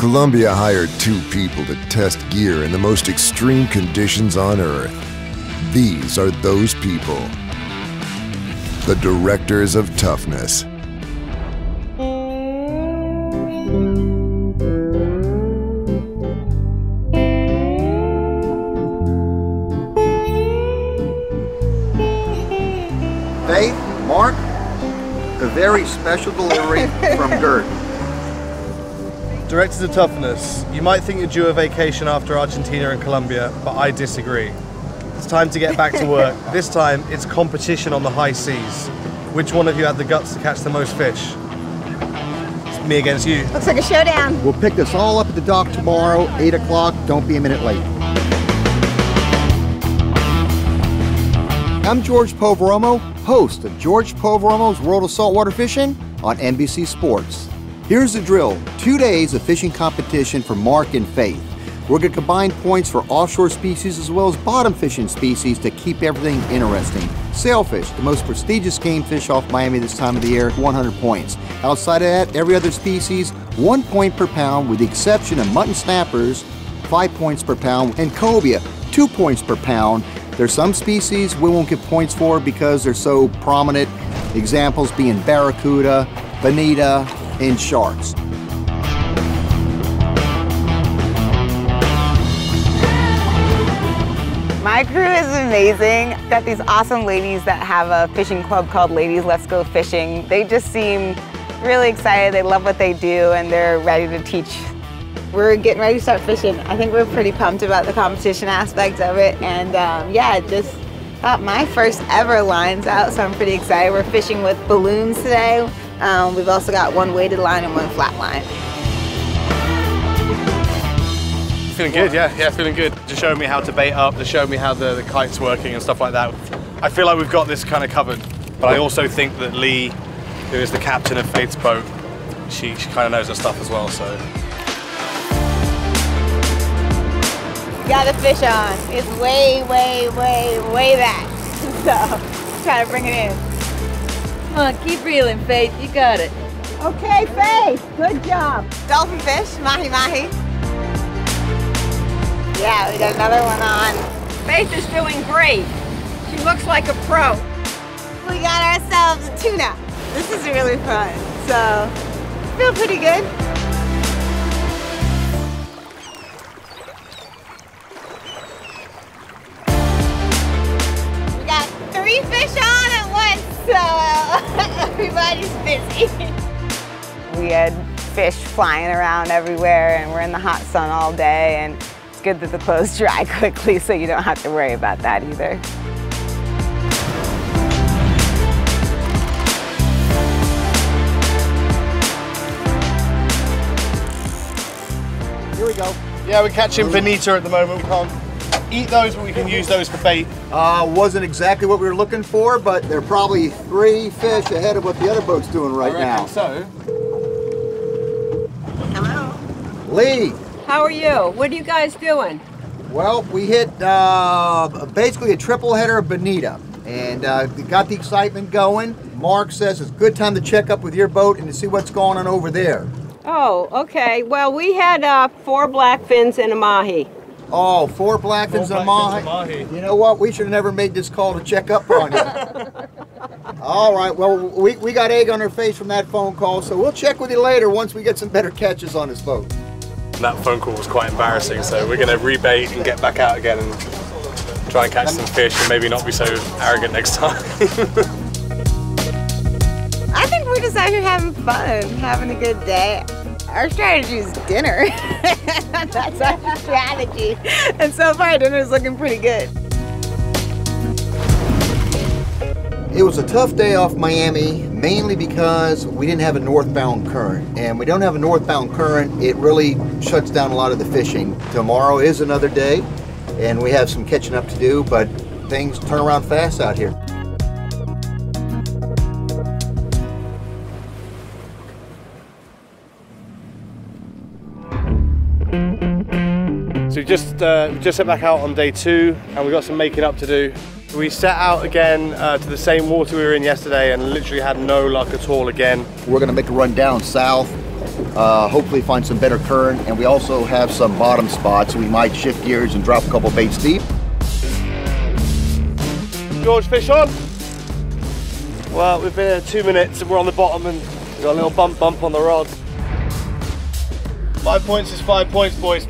Columbia hired two people to test gear in the most extreme conditions on Earth. These are those people. The Directors of Toughness. Faith, Mark, a very special delivery from Gert. Directors of Toughness, you might think you're due a vacation after Argentina and Colombia, but I disagree. It's time to get back to work. this time, it's competition on the high seas. Which one of you had the guts to catch the most fish? It's me against you. Looks like a showdown. We'll pick this all up at the dock tomorrow, 8 o'clock. Don't be a minute late. I'm George Poveromo, host of George Poveromo's World of Saltwater Fishing on NBC Sports. Here's the drill two days of fishing competition for Mark and Faith. We're going to combine points for offshore species as well as bottom fishing species to keep everything interesting. Sailfish, the most prestigious game fish off Miami this time of the year, 100 points. Outside of that, every other species, one point per pound with the exception of mutton snappers, five points per pound, and cobia, two points per pound. There's some species we won't give points for because they're so prominent. Examples being barracuda, bonita, and sharks. My crew is amazing. Got these awesome ladies that have a fishing club called Ladies Let's Go Fishing. They just seem really excited. They love what they do and they're ready to teach. We're getting ready to start fishing. I think we're pretty pumped about the competition aspect of it. And um, yeah, just got my first ever lines out, so I'm pretty excited. We're fishing with balloons today. Um, we've also got one weighted line and one flat line. Feeling good, yeah, yeah, feeling good. Just showing me how to bait up, just showing me how the, the kite's working and stuff like that. I feel like we've got this kind of covered, but I also think that Lee, who is the captain of Faith's boat, she, she kind of knows her stuff as well, so. Got a fish on. It's way, way, way, way back. So, try to bring it in. Come on, keep reeling, Faith. You got it. Okay, Faith, good job. Dolphin fish, mahi mahi. Yeah, we got another one on. Faith is doing great. She looks like a pro. We got ourselves a tuna. This is really fun. So, feel pretty good. Everybody's busy. We had fish flying around everywhere and we're in the hot sun all day and it's good that the clothes dry quickly so you don't have to worry about that either. Here we go. Yeah, we're catching bonita at the moment. We can't eat those, but we can use those for bait. Uh, wasn't exactly what we were looking for, but they're probably three fish ahead of what the other boat's doing right now. so. Hello. Lee, How are you? What are you guys doing? well, we hit uh, basically a triple header of bonita, and uh, got the excitement going. Mark says it's a good time to check up with your boat and to see what's going on over there. Oh, okay. Well, we had uh, four blackfins and a mahi. Oh, four blackfins and a mahi. You know what? We should have never made this call to check up on you. All right. Well, we, we got egg on our face from that phone call, so we'll check with you later once we get some better catches on this boat. That phone call was quite embarrassing, so we're going to rebait and get back out again and try and catch some fish and maybe not be so arrogant next time. I think we're just out here having fun, having a good day. Our strategy is dinner. That's our strategy. And so far, dinner is looking pretty good. It was a tough day off Miami, mainly because we didn't have a northbound current. And we don't have a northbound current, it really shuts down a lot of the fishing. Tomorrow is another day, and we have some catching up to do, but things turn around fast out here. So we just uh, just set back out on day two, and we've got some making up to do. We set out again uh, to the same water we were in yesterday, and literally had no luck at all again. We're gonna make a run down south. uh, hopefully find some better current, and we also have some bottom spots. We might shift gears and drop a couple baits deep. George, fish on. Well, we've been here two minutes and we're on the bottom and we've got a little bump bump on the rod. Five points is five points, boys.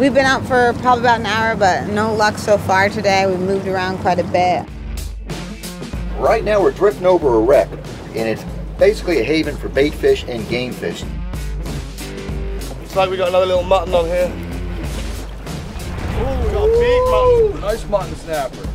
We've been out for probably about an hour, but no luck so far today. We've moved around quite a bit. Right now we're drifting over a wreck, and it's basically a haven for bait fish and game fish. Looks like we got another little mutton on here. Oh, we got a big mutton. Nice mutton snapper.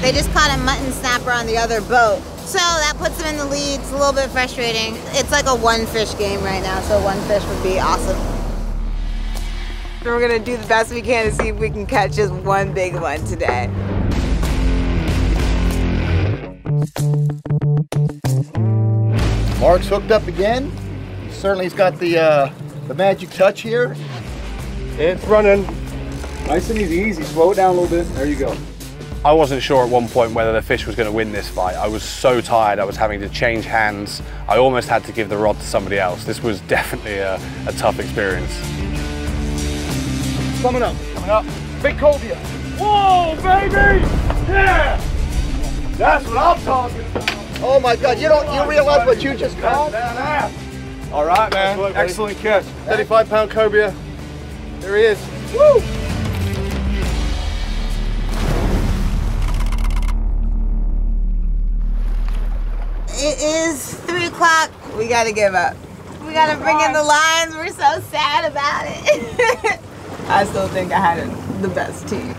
They just caught a mutton snapper on the other boat. So that puts them in the lead. It's a little bit frustrating. It's like a one fish game right now, so one fish would be awesome. We're gonna do the best we can to see if we can catch just one big one today. Mark's hooked up again. Certainly he's got the, uh, the magic touch here. It's running. Nice and easy, easy. Slow it down a little bit. There you go. I wasn't sure at one point whether the fish was going to win this fight. I was so tired, I was having to change hands. I almost had to give the rod to somebody else. This was definitely a, a tough experience. Coming up. Coming up. Big cobia. Whoa, baby! Yeah! That's what I'm talking about. Oh my God, you don't, you realize what you just caught? All right, man. Excellent, catch. 35 pound cobia. There he is. Woo! It is three o'clock. We gotta give up. We gotta bring in the lines. We're so sad about it. I still think I had the best team.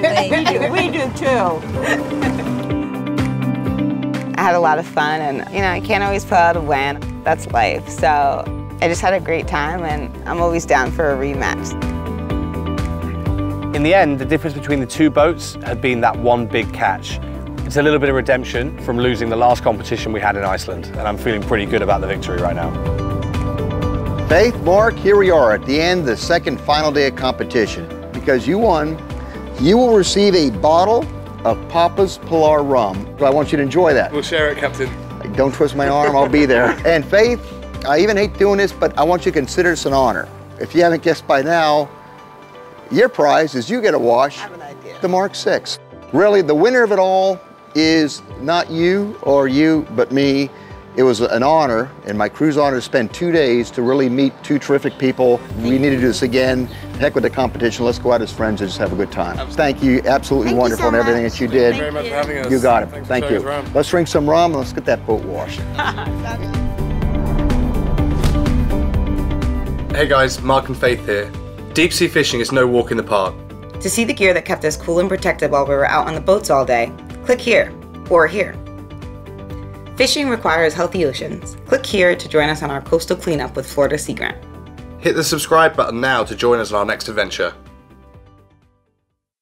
we do, we do too. I had a lot of fun, and you know, I can't always pull out a win. That's life. So I just had a great time, and I'm always down for a rematch. In the end, the difference between the two boats had been that one big catch. It's a little bit of redemption from losing the last competition we had in Iceland, and I'm feeling pretty good about the victory right now. Faith, Mark, here we are at the end of the second final day of competition. Because you won, you will receive a bottle of Papa's Pilar rum. So I want you to enjoy that. We'll share it, Captain. Don't twist my arm, I'll be there. And Faith, I even hate doing this, but I want you to consider this an honor. If you haven't guessed by now, your prize is you get a wash, I have an idea. the Mark 6. Really, the winner of it all is not you or you, but me. It was an honor, and my crew's honor to spend two days to really meet two terrific people. We need to do this again. Heck with the competition. Let's go out as friends and just have a good time. Thank you. Absolutely Thank you wonderful so in everything that you did. Thank you very much for having us. You got it. Thanks Thank you. Let's drink some rum and let's get that boat washed. Hey guys, Mark and Faith here. Deep sea fishing is no walk in the park. To see the gear that kept us cool and protected while we were out on the boats all day, click here or here. Fishing requires healthy oceans. Click here to join us on our coastal cleanup with Florida Sea Grant. Hit the subscribe button now to join us on our next adventure.